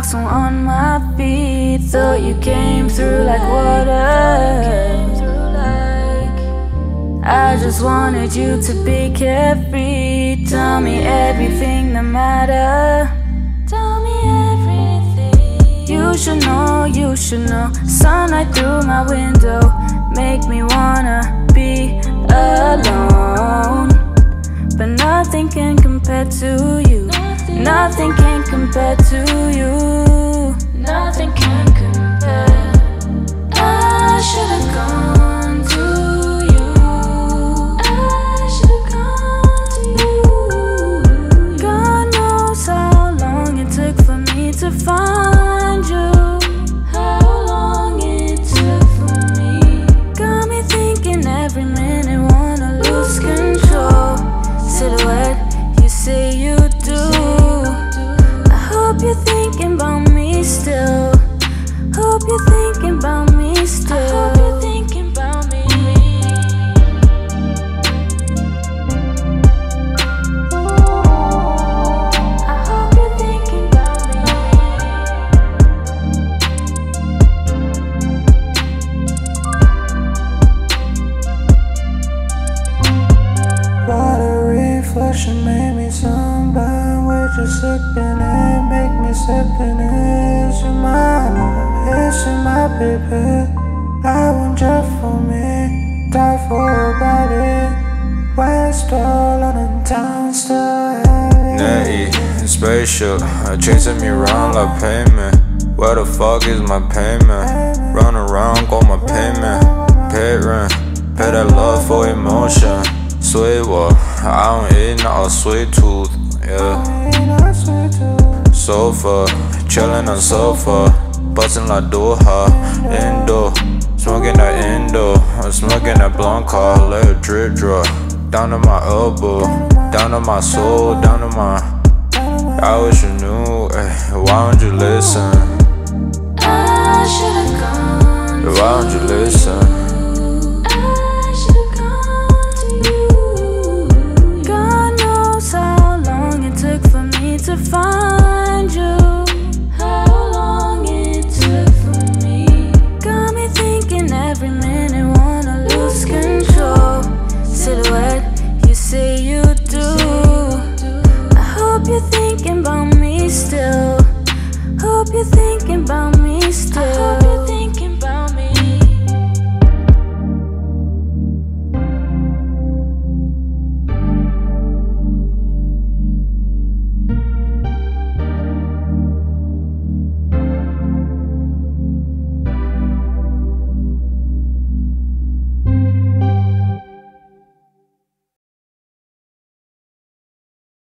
Des on my feet Thought you came through like water. I just wanted you to be carefree. Tell me everything that matter Tell me everything. You should know, you should know. Sunlight through my window Make me wanna be alone. But nothing can compare to you Nothing can compare to you. Nothing can just sipping it, make me sipping it. It's my love, it's in my baby. I want you for me, die for your body. West all on town, still. Netty, spaceship, chasing me around like payment. Where the fuck is my payment? Run around, got my payment. Pay rent, pay that love for emotion. Sweet what? I don't eat not a sweet tooth, yeah. Sofa, chillin' on sofa, bustin' like Doha, Indo, smoking that Indo, I'm smoking that blanca, let it drip drop, down to my elbow, down to my soul, down to my. I wish you knew, eh, why don't you listen? I should've gone. Why don't you listen? hope you're thinking about me still.